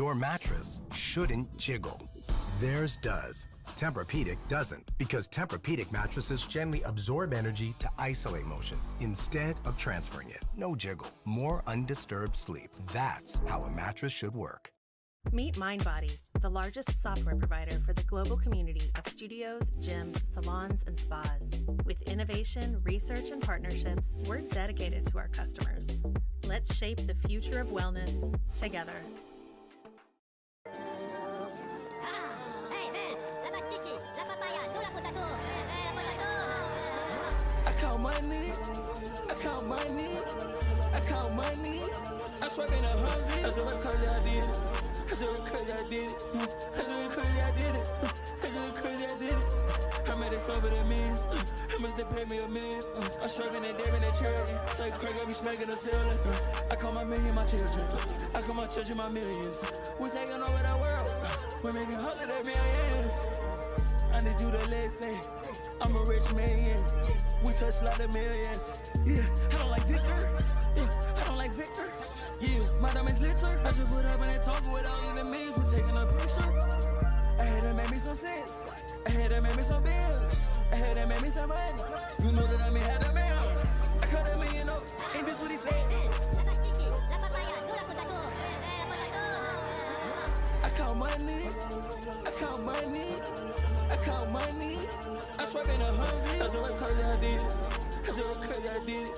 Your mattress shouldn't jiggle. Theirs does. Tempur-Pedic doesn't because Tempur-Pedic mattresses gently absorb energy to isolate motion instead of transferring it. No jiggle, more undisturbed sleep. That's how a mattress should work. Meet MindBody, the largest software provider for the global community of studios, gyms, salons, and spas. With innovation, research, and partnerships, we're dedicated to our customers. Let's shape the future of wellness together. Money, I count money, I count money. I swipe in a hundred. That's what crazy I did. it. That's what crazy I did. it. That's what crazy I did it. That's what crazy I did it. I made it over the millions. How much they pay me a million? Uh, I'm shoving and dabbing at charity. Say Craig got me smacking the ceiling. Uh, I call my million my children. Uh, I call my children my millions. We taking over the world. We're making hundred of millions. I need you to listen. I'm a rich man. We touch a lot of millions. Yeah, I don't like Victor. Yeah, I don't like Victor. Yeah, my diamonds litter. I just put up in that talk with all of the memes. We taking a picture. I had to make me some sense. I had to make me some bills. I had to make me some money. You know that I mean had a man. I cut a million up. Ain't this what he said? I count money. I count money. I count money. I swipe in a hundred. That's what crazy I did. That's what crazy I did.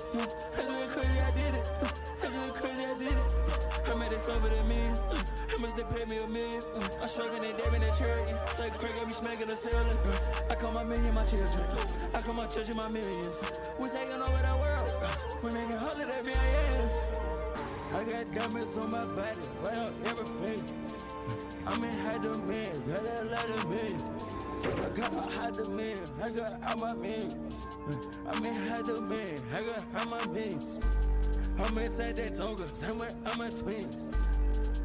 That's what crazy I did it. That's what crazy I did it. I made it over the millions. How much they pay me a million? I'm struggling and dabbing at charity. Say Craig got me smacking the ceiling. I call my million my children. I call my children my millions. We taking over the world. We making hundred millions. I got diamonds on my body, right on everything. I'm in high demand, got a lot of men. I got a high demand, I got all my men. I'm in high demand, I got all my men. I'm inside that tonga, somewhere I'm a twins.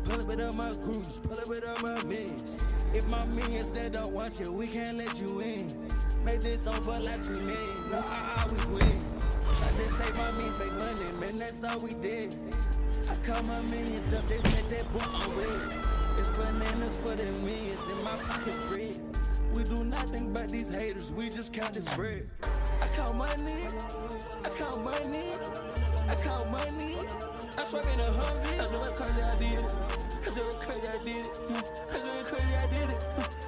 Pull up it on my grooves, pull up it on my mins. If my minions don't want you, we can't let you in. Make this song for like two million, no, I always win. I just say my means make money, man, that's all we did. I call my millions up, they said that book away. It's bananas for the millions, in my pocket's bread. Do nothing but these haters, we just count this bread. I count money, I count money, I count money. I swipe in a hundred, that's what crazy I did. That's what crazy I did. That's what crazy I did it.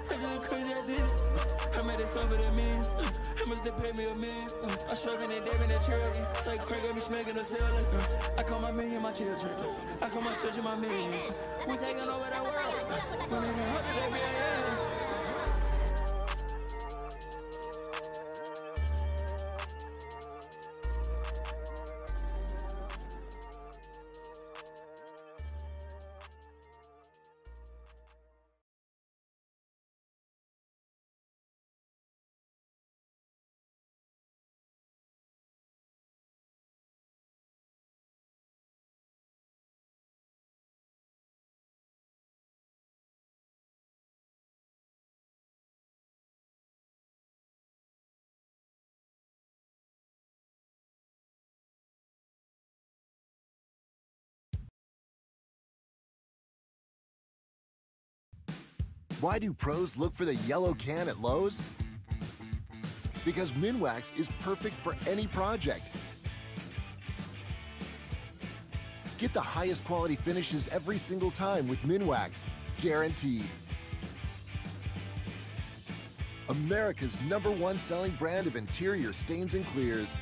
That's what crazy I did it. I made it over the millions. How much they pay me a million? I'm struggling and dabbing at charity. Say Craig got me smacking the ceiling. I call my million my children. I call my children my millions. We taking over the world. Why do pros look for the yellow can at Lowe's? Because Minwax is perfect for any project. Get the highest quality finishes every single time with Minwax, guaranteed. America's number one selling brand of interior stains and clears.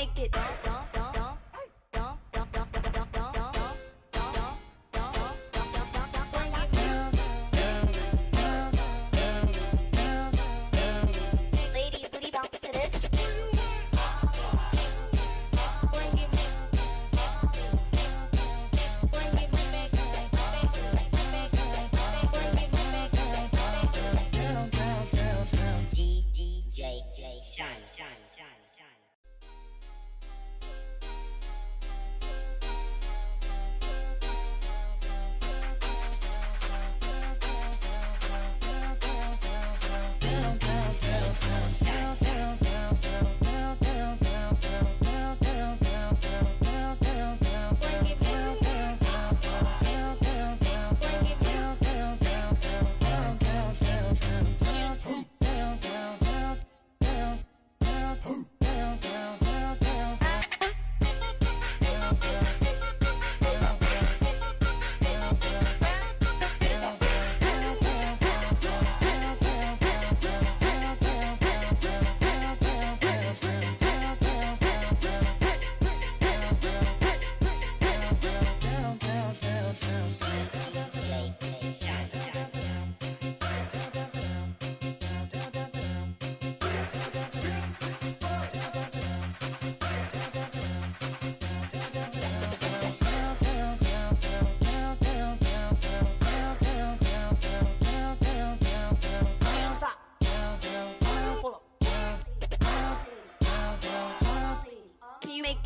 Make it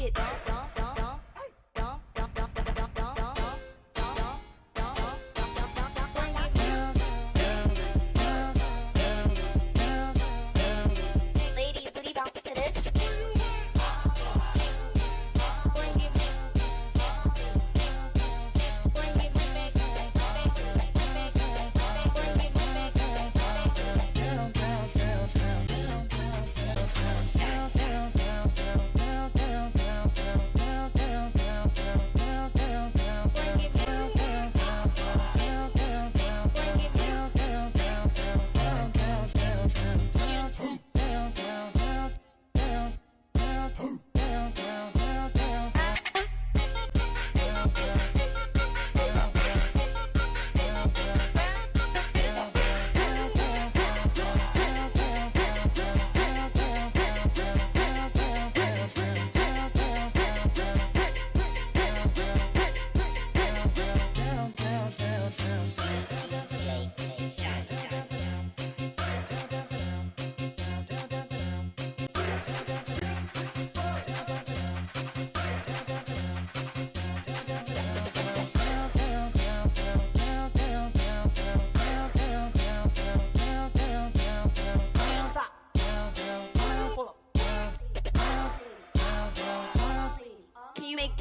it, dog.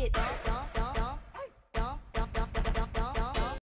it, dog.